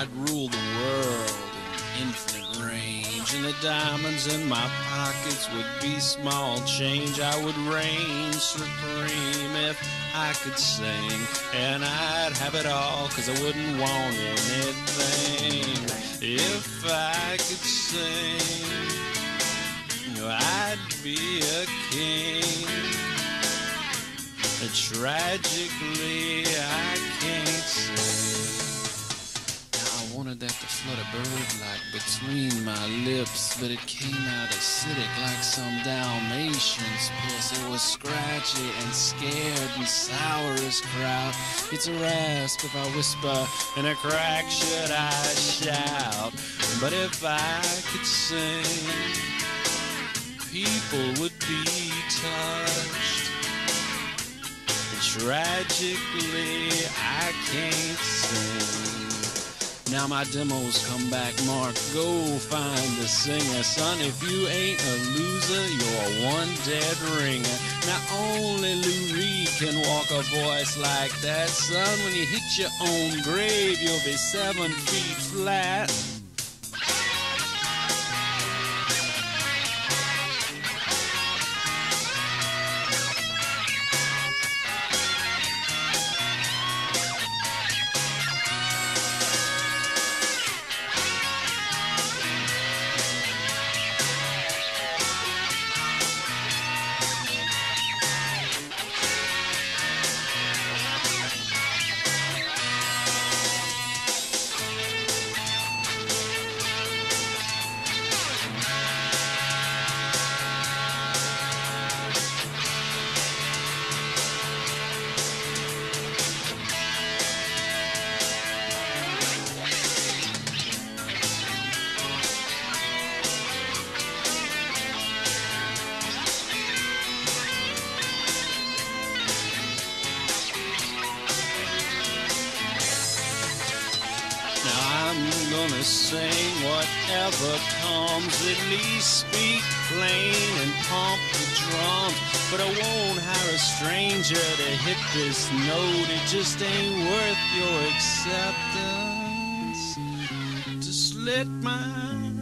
I'd rule the world in infinite range, and the diamonds in my pockets would be small change. I would reign supreme if I could sing, and I'd have it all, cause I wouldn't want anything. If I could sing, I'd be a king. Tragically, I can't sing. Wanted that to flutter bird like between my lips, but it came out acidic like some Dalmatian's piss. It was scratchy and scared and sour as kraut. It's a rasp if I whisper, and a crack should I shout. But if I could sing, people would be touched. Tragically, I can't sing. Now my demos come back, Mark. Go find the singer. Son, if you ain't a loser, you're one dead ringer. Now only Lou Reed can walk a voice like that. Son, when you hit your own grave, you'll be seven feet flat. I'm gonna sing whatever comes, at least speak plain and pump the drums. But I won't hire a stranger to hit this note, it just ain't worth your acceptance. To slit my